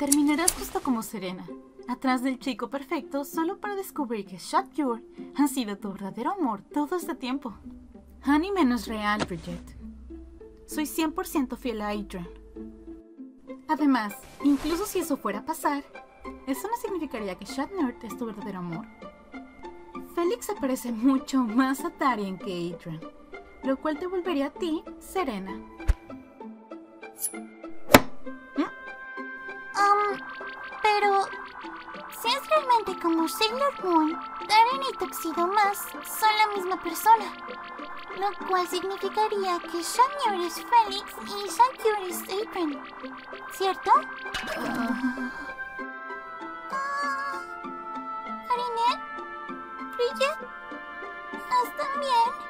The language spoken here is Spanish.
Terminarás justo como Serena, atrás del chico perfecto solo para descubrir que Shadjur ha sido tu verdadero amor todo este tiempo. Honey menos real, Bridget. Soy 100% fiel a Adrian. Además, incluso si eso fuera a pasar, eso no significaría que Shatner es tu verdadero amor. Félix se parece mucho más a Tarien que Adrian, lo cual te volvería a ti, Serena. Pero, si es realmente como Sailor Moon, Darren y Tuxedo Mask son la misma persona. Lo cual significaría que Shanyur es Félix y Shankyur es Apron. ¿Cierto? Ah, uh... Uh... Harinette, Bridget, bien?